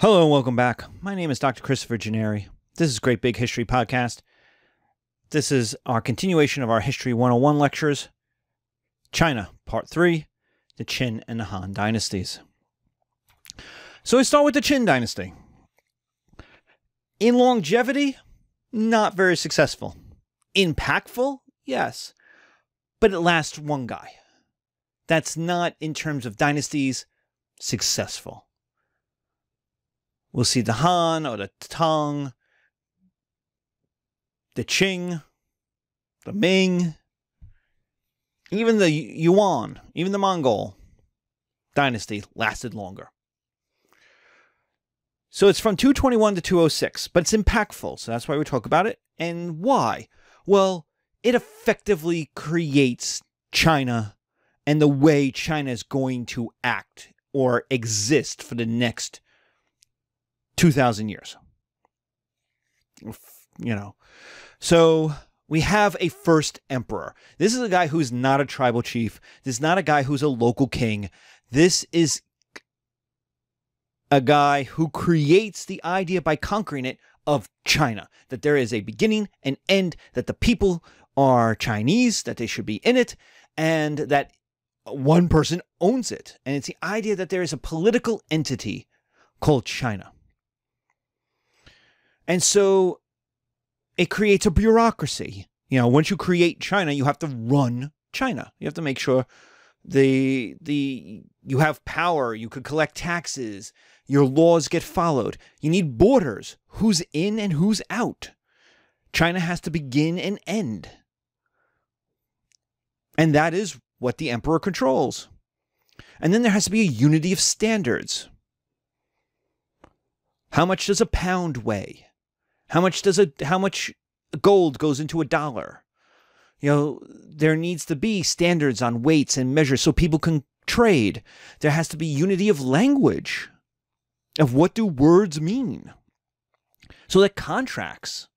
Hello and welcome back. My name is Dr. Christopher Gennari. This is Great Big History Podcast. This is our continuation of our History 101 lectures China, Part 3 The Qin and the Han Dynasties. So we start with the Qin Dynasty. In longevity, not very successful. Impactful, yes, but it lasts one guy. That's not, in terms of dynasties, successful. We'll see the Han or the Tang, the Qing, the Ming, even the Yuan, even the Mongol dynasty lasted longer. So it's from 221 to 206, but it's impactful. So that's why we talk about it. And why? Well, it effectively creates China and the way China is going to act or exist for the next 2,000 years. You know, so we have a first emperor. This is a guy who's not a tribal chief. This is not a guy who's a local king. This is a guy who creates the idea by conquering it of China, that there is a beginning and end, that the people are Chinese, that they should be in it, and that one person owns it. And it's the idea that there is a political entity called China. And so it creates a bureaucracy. You know, once you create China, you have to run China. You have to make sure the the you have power, you could collect taxes, your laws get followed. You need borders, who's in and who's out. China has to begin and end. And that is what the emperor controls. And then there has to be a unity of standards. How much does a pound weigh? How much does a how much gold goes into a dollar? You know, there needs to be standards on weights and measures so people can trade. There has to be unity of language. Of what do words mean? So that contracts.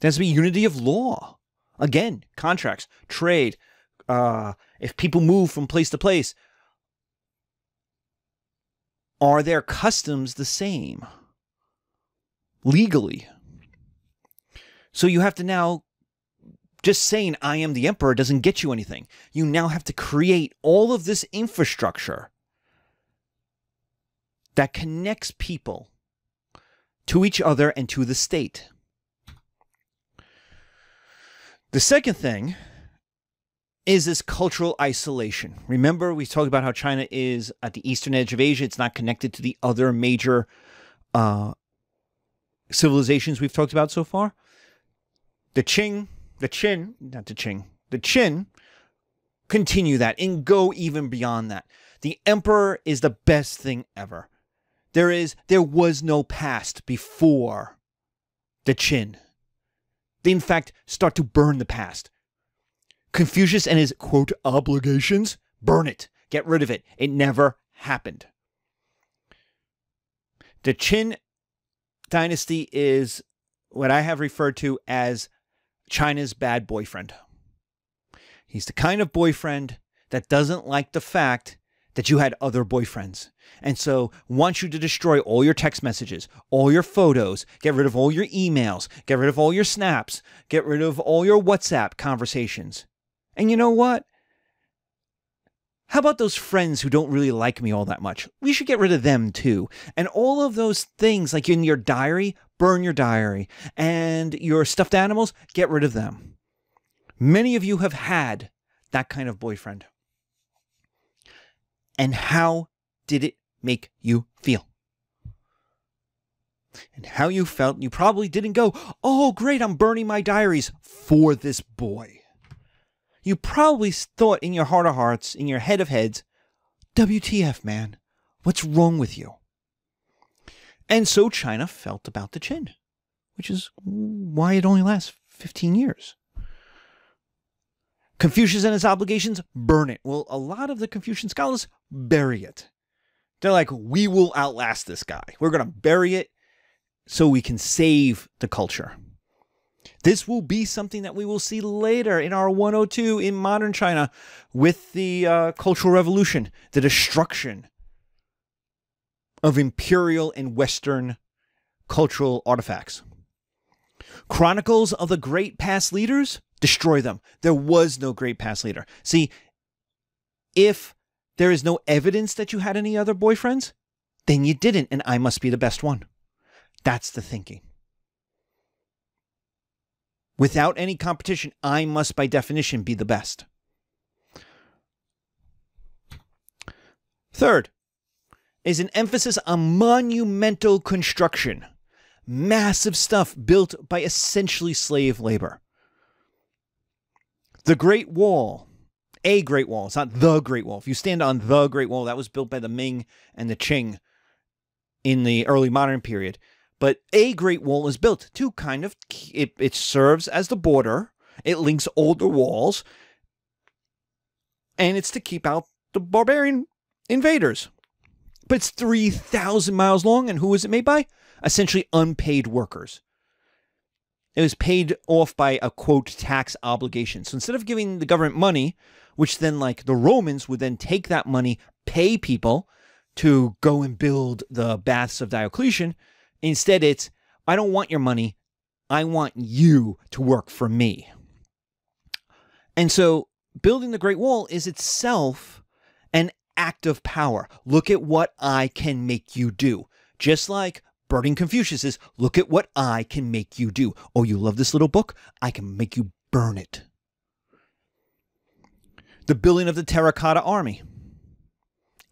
There has to be unity of law. Again, contracts, trade. Uh, if people move from place to place, are their customs the same legally? So you have to now just saying I am the emperor doesn't get you anything. You now have to create all of this infrastructure that connects people to each other and to the state. The second thing is this cultural isolation. Remember, we talked about how China is at the eastern edge of Asia. It's not connected to the other major uh, civilizations we've talked about so far. The Qing, the Qin, not the Qing, the Qin, continue that and go even beyond that. The emperor is the best thing ever. There is there was no past before the Qin. They in fact start to burn the past. Confucius and his quote obligations, burn it, get rid of it. It never happened. The Qin dynasty is what I have referred to as China's bad boyfriend. He's the kind of boyfriend that doesn't like the fact that you had other boyfriends. And so wants you to destroy all your text messages, all your photos, get rid of all your emails, get rid of all your snaps, get rid of all your WhatsApp conversations. And you know what? How about those friends who don't really like me all that much? We should get rid of them too. And all of those things, like in your diary, burn your diary. And your stuffed animals, get rid of them. Many of you have had that kind of boyfriend. And how did it make you feel? And how you felt, you probably didn't go, oh, great, I'm burning my diaries for this boy you probably thought in your heart of hearts, in your head of heads, WTF, man, what's wrong with you? And so China felt about the Qin, which is why it only lasts 15 years. Confucius and his obligations, burn it. Well, a lot of the Confucian scholars bury it. They're like, we will outlast this guy. We're going to bury it so we can save the culture. This will be something that we will see later in our 102 in modern China with the uh, Cultural Revolution, the destruction of imperial and Western cultural artifacts. Chronicles of the great past leaders, destroy them. There was no great past leader. See, if there is no evidence that you had any other boyfriends, then you didn't, and I must be the best one. That's the thinking. Without any competition, I must, by definition, be the best. Third is an emphasis on monumental construction, massive stuff built by essentially slave labor. The Great Wall, a Great Wall, it's not the Great Wall. If you stand on the Great Wall, that was built by the Ming and the Qing in the early modern period. But a Great Wall is built to kind of, it, it serves as the border, it links older walls, and it's to keep out the barbarian invaders. But it's 3,000 miles long, and who was it made by? Essentially unpaid workers. It was paid off by a quote tax obligation. So instead of giving the government money, which then, like the Romans, would then take that money, pay people to go and build the baths of Diocletian, instead it's, I don't want your money. I want you to work for me. And so building the Great Wall is itself an act of power. Look at what I can make you do. Just like burning Confucius is, look at what I can make you do. Oh, you love this little book? I can make you burn it. The building of the terracotta army.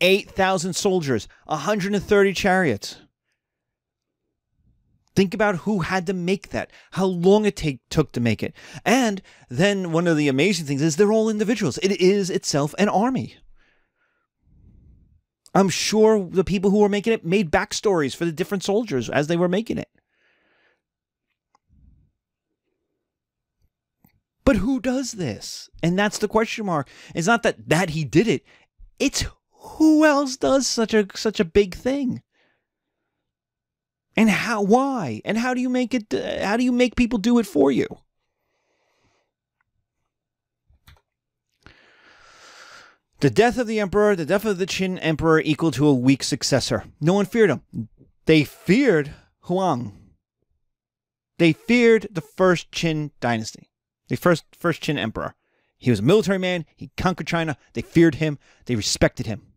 8,000 soldiers, 130 chariots. Think about who had to make that, how long it take, took to make it. And then one of the amazing things is they're all individuals. It is itself an army. I'm sure the people who were making it made backstories for the different soldiers as they were making it. But who does this? And that's the question mark. It's not that that he did it. It's who else does such a such a big thing? And how why? And how do you make it uh, how do you make people do it for you? The death of the emperor, the death of the Qin emperor equal to a weak successor. No one feared him. They feared Huang. They feared the first Qin dynasty, the first first Qin emperor. He was a military man. He conquered China. They feared him. They respected him.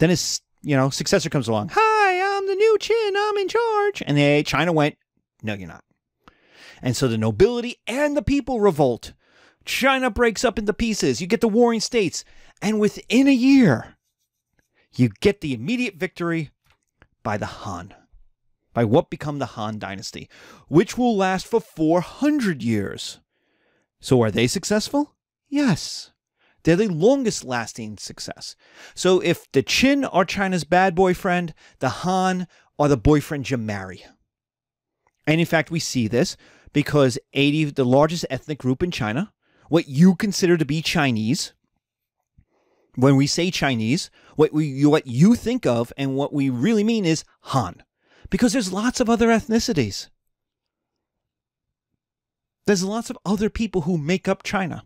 Then his you know successor comes along. Hi, I'm the new Qin. I'm in charge. And they China went, no, you're not. And so the nobility and the people revolt. China breaks up into pieces. You get the warring states. And within a year, you get the immediate victory by the Han, by what become the Han dynasty, which will last for 400 years. So are they successful? Yes. They're the longest lasting success. So if the Qin are China's bad boyfriend, the Han are the boyfriend you marry. And in fact, we see this because 80, the largest ethnic group in China, what you consider to be Chinese, when we say Chinese, what we what you think of and what we really mean is Han, because there's lots of other ethnicities. There's lots of other people who make up China.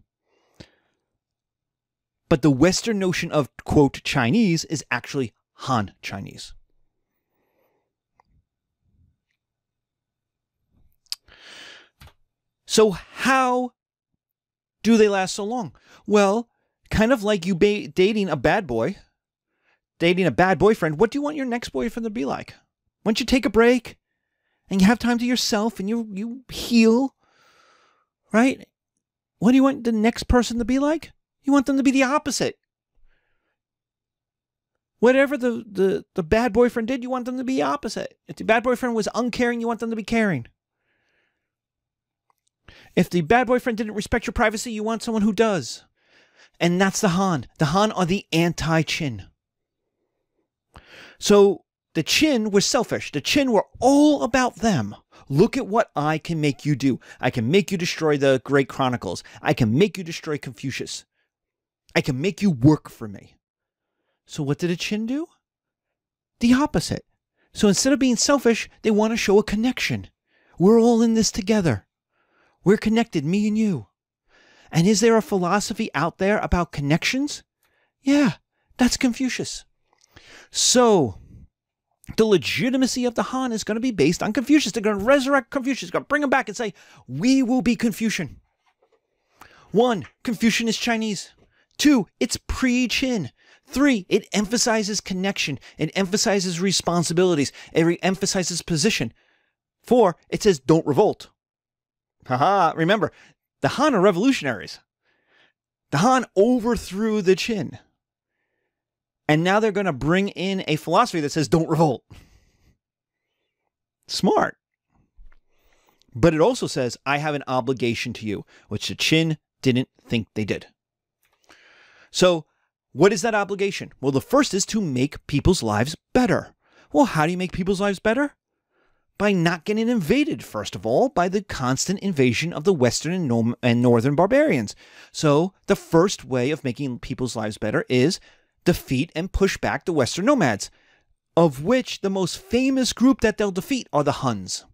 But the Western notion of quote Chinese is actually Han Chinese. So how do they last so long? Well, kind of like you ba- dating a bad boy, dating a bad boyfriend. What do you want your next boyfriend to be like? Once you take a break and you have time to yourself and you you heal, right? What do you want the next person to be like? You want them to be the opposite. Whatever the, the, the bad boyfriend did, you want them to be opposite. If the bad boyfriend was uncaring, you want them to be caring. If the bad boyfriend didn't respect your privacy, you want someone who does. And that's the Han. The Han are the anti Qin. So the Qin was selfish. The Qin were all about them. Look at what I can make you do. I can make you destroy the Great Chronicles. I can make you destroy Confucius. I can make you work for me. So what did the Qin do? The opposite. So instead of being selfish, they want to show a connection. We're all in this together. We're connected, me and you. And is there a philosophy out there about connections? Yeah, that's Confucius. So, the legitimacy of the Han is going to be based on Confucius. They're going to resurrect Confucius, going to bring him back and say, We will be Confucian. One, Confucian is Chinese. Two, it's pre Qin. Three, it emphasizes connection, it emphasizes responsibilities, it re- emphasizes position. Four, it says don't revolt. Haha, remember, the Han are revolutionaries. The Han overthrew the Qin. And now they're going to bring in a philosophy that says don't revolt. Smart. But it also says, I have an obligation to you, which the Qin didn't think they did. So, what is that obligation? Well, the first is to make people's lives better. Well, how do you make people's lives better? By not getting invaded, first of all, by the constant invasion of the Western and, and Northern barbarians. So, the first way of making people's lives better is defeat and push back the Western nomads, of which the most famous group that they'll defeat are the Huns.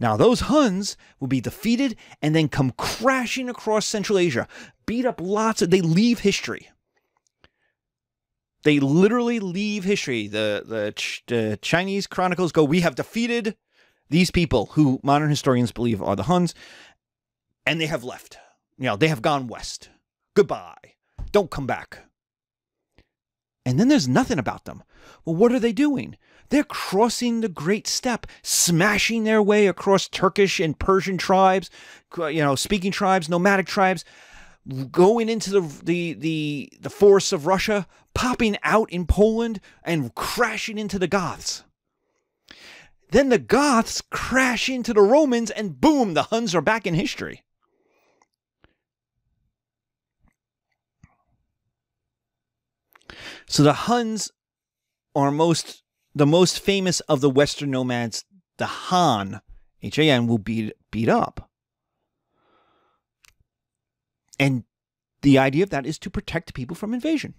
Now, those Huns will be defeated and then come crashing across Central Asia, beat up lots of, they leave history. They literally leave history. The, the, the Chinese chronicles go, We have defeated these people who modern historians believe are the Huns, and they have left. You know, they have gone west. Goodbye. Don't come back. And then there's nothing about them. Well, what are they doing? They're crossing the Great Steppe, smashing their way across Turkish and Persian tribes, you know, speaking tribes, nomadic tribes, going into the the the, the force of Russia, popping out in Poland and crashing into the Goths. Then the Goths crash into the Romans and boom, the Huns are back in history. So the Huns are most the most famous of the Western nomads, the Han, H A N, will be beat up. And the idea of that is to protect people from invasion,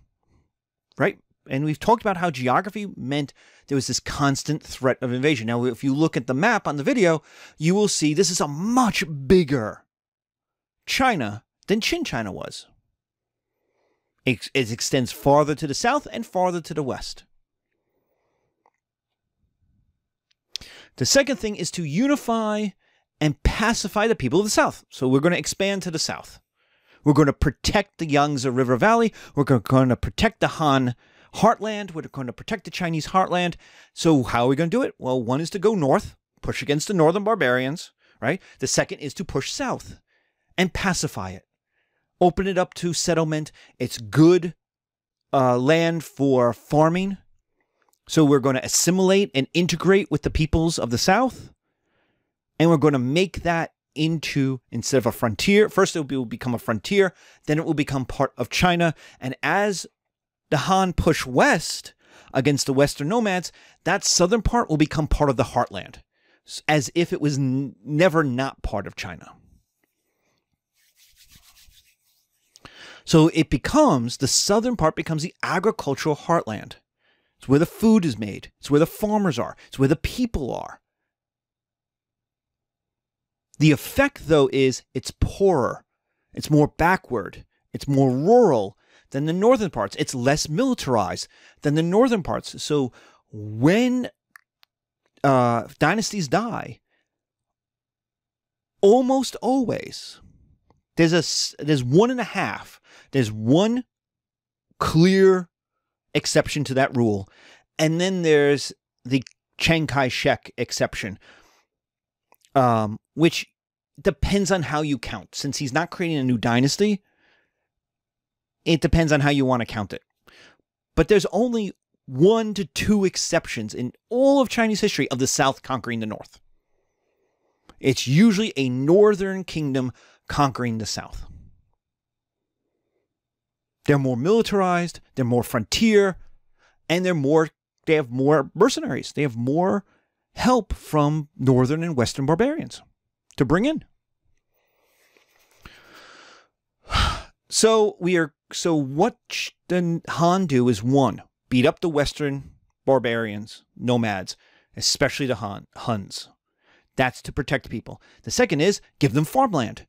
right? And we've talked about how geography meant there was this constant threat of invasion. Now, if you look at the map on the video, you will see this is a much bigger China than Qin China was. It, it extends farther to the south and farther to the west. The second thing is to unify and pacify the people of the south. So we're going to expand to the south. We're going to protect the Yangtze River Valley. We're going to protect the Han heartland. We're going to protect the Chinese heartland. So how are we going to do it? Well, one is to go north, push against the northern barbarians, right? The second is to push south and pacify it open it up to settlement. It's good uh, land for farming. So we're going to assimilate and integrate with the peoples of the South. And we're going to make that into, instead of a frontier, first it will become a frontier, then it will become part of China. And as the Han push west against the Western nomads, that southern part will become part of the heartland, as if it was never not part of China. So it becomes, the southern part becomes the agricultural heartland. It's where the food is made, it's where the farmers are, it's where the people are. The effect, though, is it's poorer, it's more backward, it's more rural than the northern parts, it's less militarized than the northern parts. So when uh, dynasties die, almost always there's a there's one and a half there's one clear exception to that rule, and then there's the Chiang Kai shek exception, um, which depends on how you count. Since he's not creating a new dynasty, it depends on how you want to count it. But there's only one to two exceptions in all of Chinese history of the South conquering the North. It's usually a northern kingdom conquering the South. They're more militarized, they're more frontier, and they're more they have more mercenaries. They have more help from northern and western barbarians to bring in. So we are so what the Han do is one, beat up the western barbarians, nomads, especially the Han Huns. That's to protect people. The second is give them farmland.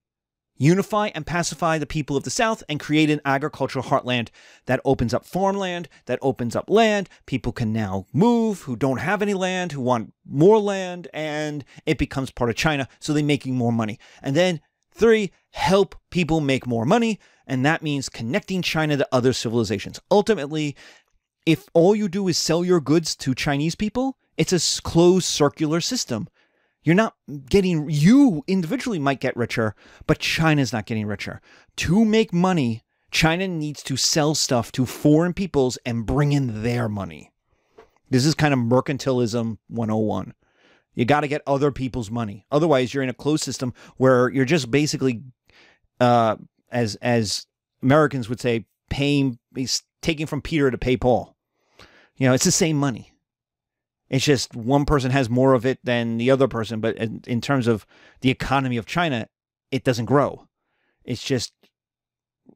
Unify and pacify the people of the South, and create an agricultural heartland that opens up farmland, that opens up land. People can now move who don't have any land, who want more land, and it becomes part of China. So they're making more money. And then three, help people make more money. And that means connecting China to other civilizations. Ultimately, if all you do is sell your goods to Chinese people, it's a closed circular system. You're not getting, you individually might get richer, but China's not getting richer. To make money, China needs to sell stuff to foreign peoples and bring in their money. This is kind of mercantilism 101. You got to get other people's money. Otherwise, you're in a closed system where you're just basically, uh, as as Americans would say, paying, taking from Peter to pay Paul. You know, it's the same money. It's just one person has more of it than the other person, but in, in terms of the economy of China, it doesn't grow. It's just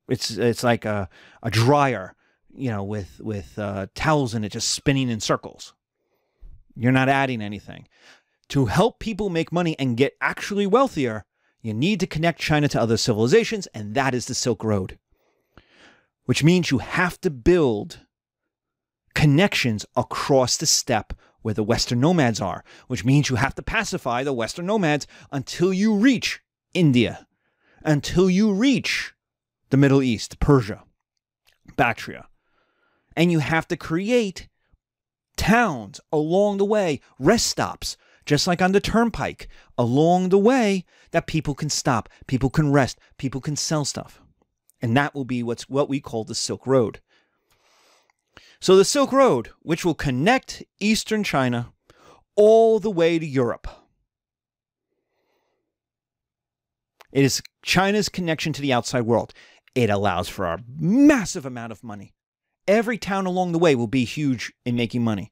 it's it's like a a dryer, you know, with with uh, towels in it, just spinning in circles. You're not adding anything. To help people make money and get actually wealthier, you need to connect China to other civilizations, and that is the Silk Road. Which means you have to build connections across the steppe where the Western nomads are, which means you have to pacify the Western nomads until you reach India, until you reach the Middle East, Persia, Bactria. And you have to create towns along the way, rest stops, just like on the turnpike, along the way that people can stop, people can rest, people can sell stuff. And that will be what's what we call the Silk Road. So the Silk Road, which will connect eastern China all the way to Europe. It is China's connection to the outside world. It allows for a massive amount of money. Every town along the way will be huge in making money.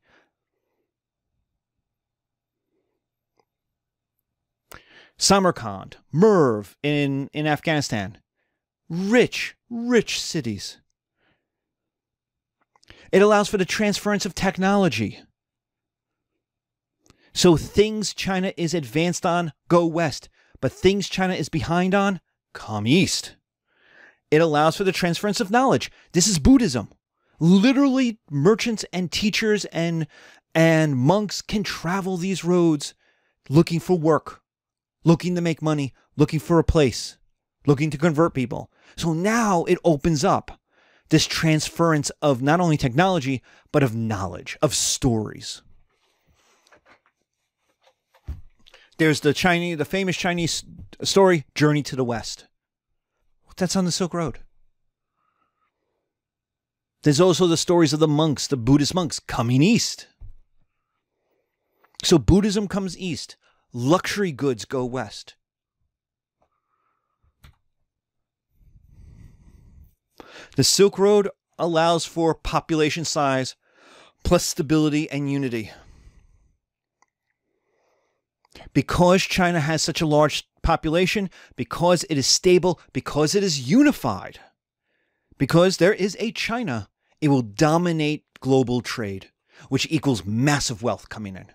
Samarkand, Merv in, in Afghanistan. Rich, rich cities. It allows for the transference of technology. So things China is advanced on go west, but things China is behind on come east. It allows for the transference of knowledge. This is Buddhism. Literally, merchants and teachers and and monks can travel these roads looking for work, looking to make money, looking for a place, looking to convert people. So now it opens up this transference of not only technology, but of knowledge, of stories. There's the Chinese, the famous Chinese story, Journey to the West. That's on the Silk Road. There's also the stories of the monks, the Buddhist monks coming east. So Buddhism comes east, luxury goods go west. The Silk Road allows for population size plus stability and unity. Because China has such a large population, because it is stable, because it is unified, because there is a China, it will dominate global trade, which equals massive wealth coming in.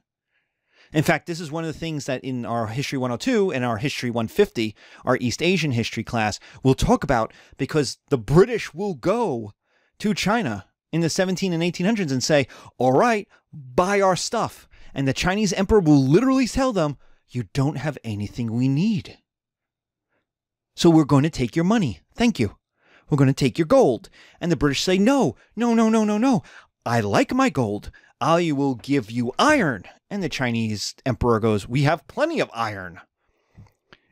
In fact, this is one of the things that in our History 102 and our History 150, our East Asian history class, we'll talk about because the British will go to China in the 17 and 1800s and say, all right, buy our stuff. And the Chinese emperor will literally tell them, you don't have anything we need. So we're going to take your money. Thank you. We're going to take your gold. And the British say, no, no, no, no, no, no. I like my gold. I will give you iron. And the Chinese emperor goes, We have plenty of iron.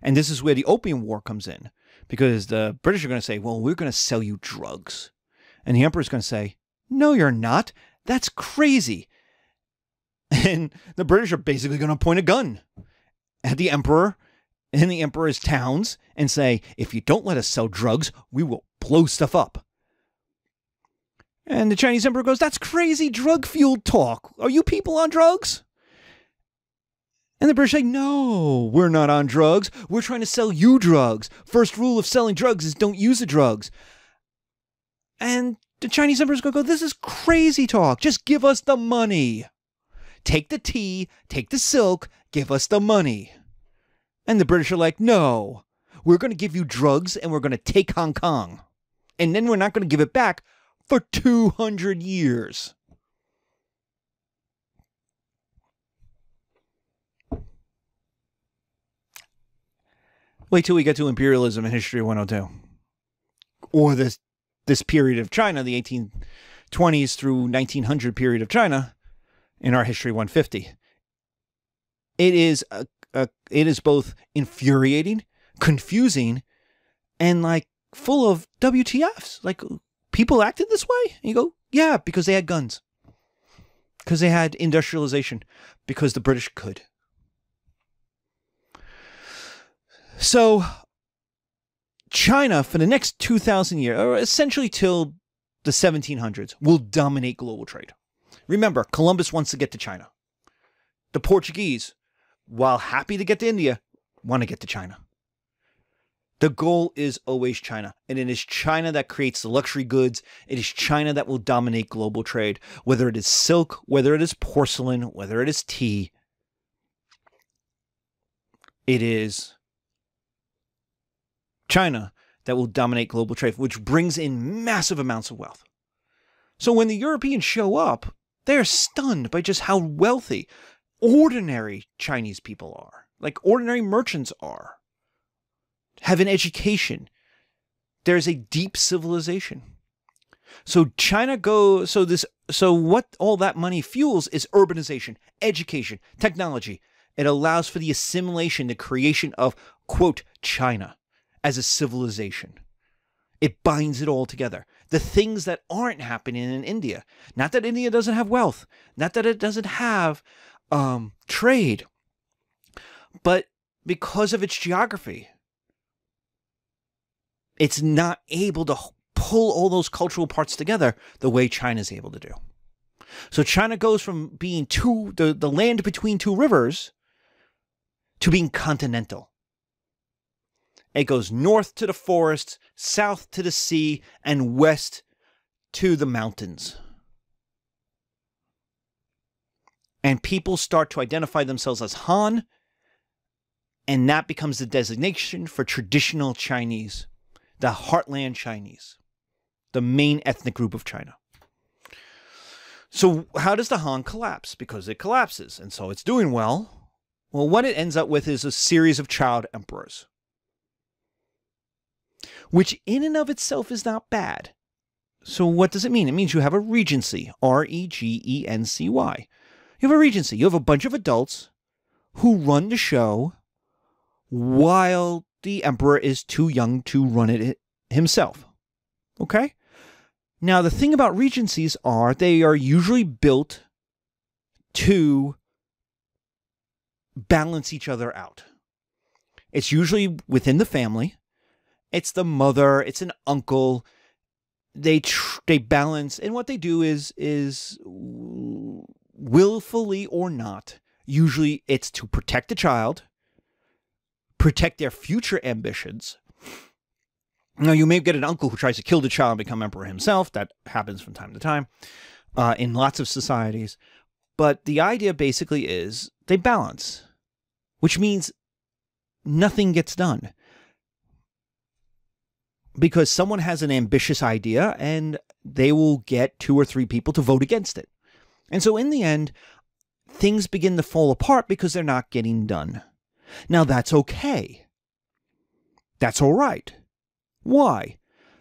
And this is where the Opium War comes in because the British are going to say, Well, we're going to sell you drugs. And the emperor is going to say, No, you're not. That's crazy. And the British are basically going to point a gun at the emperor and the emperor's towns and say, If you don't let us sell drugs, we will blow stuff up. And the Chinese emperor goes, That's crazy drug fueled talk. Are you people on drugs? And the British say, No, we're not on drugs. We're trying to sell you drugs. First rule of selling drugs is don't use the drugs. And the Chinese emperor's going to go, This is crazy talk. Just give us the money. Take the tea, take the silk, give us the money. And the British are like, No, we're going to give you drugs and we're going to take Hong Kong. And then we're not going to give it back for 200 years. Wait till we get to imperialism in History 102. Or this this period of China, the 1820s through 1900 period of China in our History 150. It is a, a it is both infuriating, confusing, and like full of WTFs. Like people acted this way? And you go, yeah, because they had guns. Because they had industrialization. Because the British could. So, China, for the next 2,000 years, or essentially till the 1700s, will dominate global trade. Remember, Columbus wants to get to China. The Portuguese, while happy to get to India, want to get to China. The goal is always China, and it is China that creates the luxury goods. It is China that will dominate global trade, whether it is silk, whether it is porcelain, whether it is tea. It is China that will dominate global trade, which brings in massive amounts of wealth. So when the Europeans show up, they're stunned by just how wealthy ordinary Chinese people are, like ordinary merchants are, have an education. There's a deep civilization. So China goes, so this, so what all that money fuels is urbanization, education, technology. It allows for the assimilation, the creation of, quote, China as a civilization. It binds it all together. The things that aren't happening in India. Not that India doesn't have wealth, not that it doesn't have um, trade, but because of its geography, it's not able to pull all those cultural parts together the way China's able to do. So China goes from being two the, the land between two rivers to being continental. It goes north to the forests, south to the sea, and west to the mountains. And people start to identify themselves as Han, and that becomes the designation for traditional Chinese, the heartland Chinese, the main ethnic group of China. So, how does the Han collapse? Because it collapses, and so it's doing well. Well, what it ends up with is a series of child emperors which in and of itself is not bad. So, what does it mean? It means you have a regency, R E G E N C Y. You have a regency. You have a bunch of adults who run the show while the emperor is too young to run it himself. Okay? Now, the thing about regencies are they are usually built to balance each other out. It's usually within the family. It's the mother, it's an uncle. They tr- they balance, and what they do is is willfully or not. Usually, it's to protect the child, protect their future ambitions. Now, you may get an uncle who tries to kill the child and become emperor himself. That happens from time to time uh, in lots of societies. But the idea basically is they balance, which means nothing gets done because someone has an ambitious idea and they will get two or three people to vote against it. And so in the end, things begin to fall apart because they're not getting done. Now that's okay. That's all right. Why?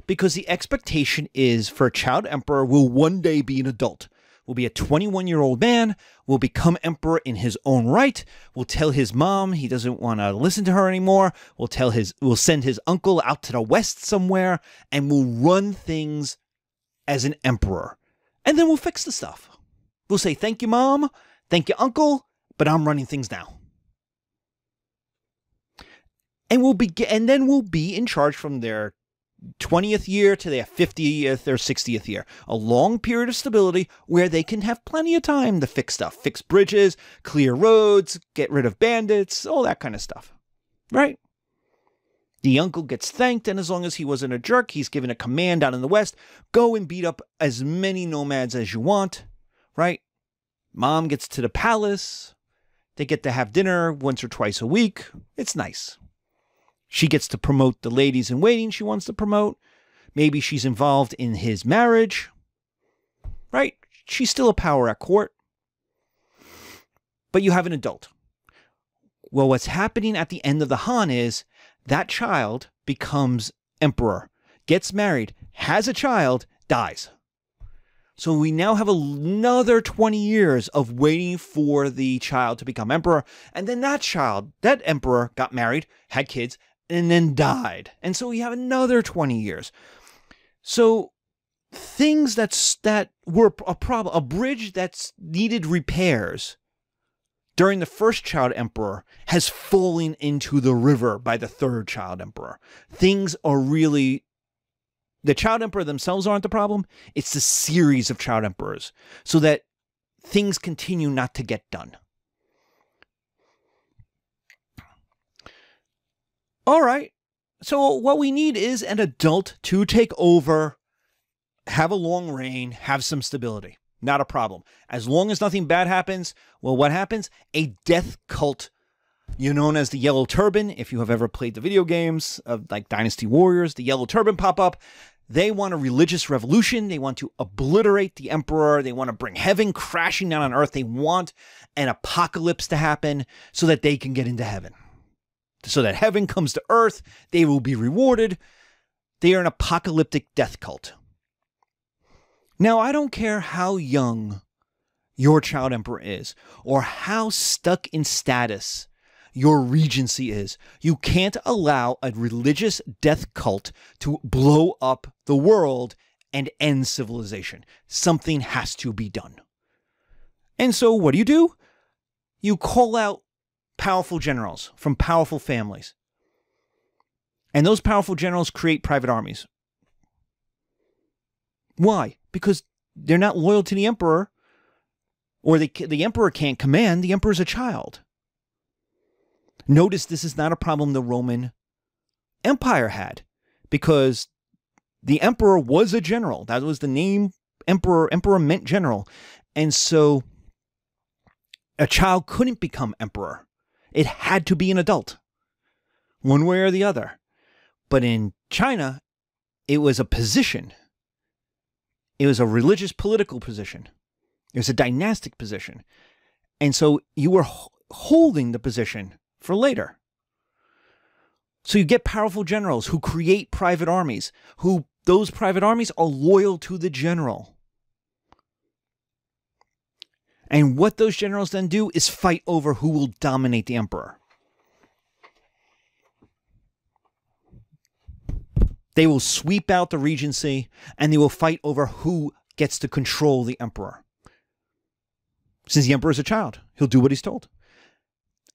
Because the expectation is for a child emperor will one day be an adult will be a 21 year old man, will become emperor in his own right, will tell his mom he doesn't want to listen to her anymore, will tell his will send his uncle out to the west somewhere and will run things as an emperor. And then we'll fix the stuff. We'll say thank you mom, thank you uncle, but I'm running things now. And we'll be and then we'll be in charge from there 20th year to their 50th or 60th year. A long period of stability where they can have plenty of time to fix stuff, fix bridges, clear roads, get rid of bandits, all that kind of stuff. Right? The uncle gets thanked, and as long as he wasn't a jerk, he's given a command out in the West go and beat up as many nomads as you want. Right? Mom gets to the palace. They get to have dinner once or twice a week. It's nice. She gets to promote the ladies in waiting she wants to promote. Maybe she's involved in his marriage. Right? She's still a power at court. But you have an adult. Well, what's happening at the end of the Han is that child becomes emperor, gets married, has a child, dies. So we now have another 20 years of waiting for the child to become emperor. And then that child, that emperor, got married, had kids, and then died. And so we have another 20 years. So things that's that were a problem, a bridge that's needed repairs during the first child emperor has fallen into the river by the third child emperor. Things are really the child emperor themselves aren't the problem. It's the series of child emperors so that things continue not to get done. All right. So what we need is an adult to take over, have a long reign, have some stability. Not a problem. As long as nothing bad happens, well, what happens? A death cult You're known as the Yellow Turban. If you have ever played the video games of like Dynasty Warriors, the Yellow Turban pop up. They want a religious revolution. They want to obliterate the emperor. They want to bring heaven crashing down on earth. They want an apocalypse to happen so that they can get into heaven. So that heaven comes to earth. They will be rewarded. They are an apocalyptic death cult. Now, I don't care how young your child emperor is or how stuck in status your regency is. You can't allow a religious death cult to blow up the world and end civilization. Something has to be done. And so, what do you do? You call out powerful generals from powerful families. And those powerful generals create private armies. Why? Because they're not loyal to the emperor, or the, the emperor can't command. The emperor's a child. Notice this is not a problem the Roman Empire had because the emperor was a general. That was the name emperor. Emperor meant general. And so a child couldn't become emperor. It had to be an adult, one way or the other. But in China, it was a position. It was a religious political position. It was a dynastic position. And so you were holding the position for later. So you get powerful generals who create private armies, who those private armies are loyal to the general. And what those generals then do is fight over who will dominate the emperor. They will sweep out the regency and they will fight over who gets to control the emperor. Since the emperor is a child, he'll do what he's told.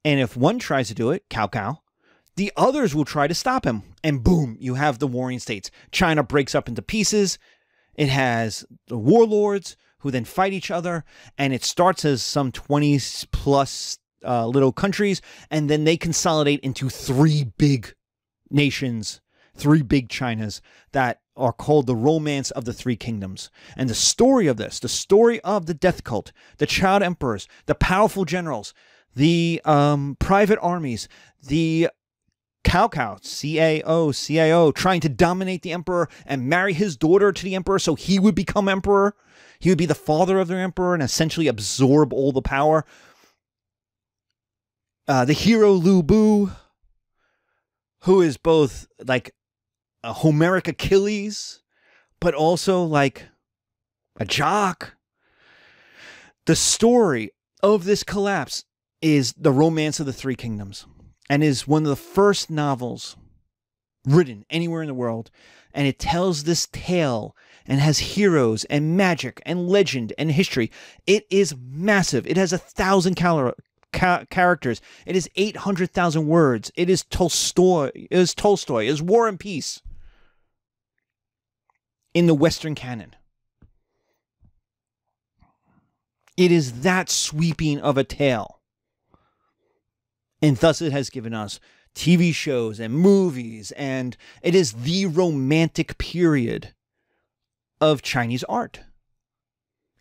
And if one tries to do it, Cao Cao, the others will try to stop him. And boom, you have the warring states. China breaks up into pieces. It has the warlords who then fight each other. And it starts as some 20 plus uh, little countries. And then they consolidate into three big nations, three big Chinas that are called the Romance of the Three Kingdoms. And the story of this, the story of the death cult, the child emperors, the powerful generals, the um, private armies, the Cao Cao, C A O, C A O, trying to dominate the emperor and marry his daughter to the emperor so he would become emperor. He would be the father of the emperor and essentially absorb all the power. Uh, the hero Lu Bu, who is both like a Homeric Achilles, but also like a jock. The story of this collapse is The Romance of the Three Kingdoms and is one of the first novels written anywhere in the world. And it tells this tale and has heroes and magic and legend and history. It is massive. It has a thousand ca- characters. It is 800,000 words. It is Tolstoy. It is Tolstoy. It is War and Peace in the Western canon. It is that sweeping of a tale. And thus it has given us TV shows and movies, and it is the romantic period of Chinese art.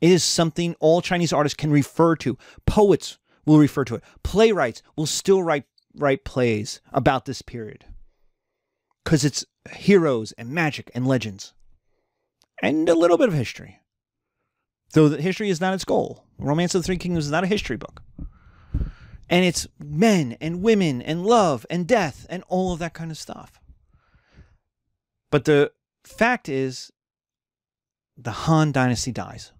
It is something all Chinese artists can refer to. Poets will refer to it. Playwrights will still write write plays about this period. because it's heroes and magic and legends and a little bit of history. Though the history is not its goal. Romance of the Three Kingdoms is not a history book. And it's men and women and love and death and all of that kind of stuff. But the fact is, the Han dynasty dies.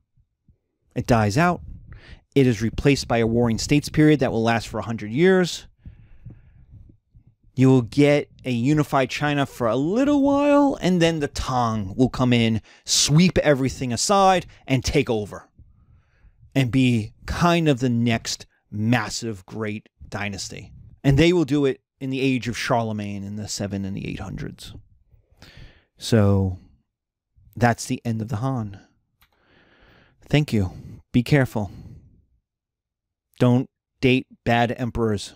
It dies out. It is replaced by a warring states period that will last for 100 years. You will get a unified China for a little while, and then the Tang will come in, sweep everything aside, and take over. And be kind of the next massive great dynasty. And they will do it in the age of Charlemagne in the 7 and the 800s. So that's the end of the Han. Thank you. Be careful. Don't date bad emperors.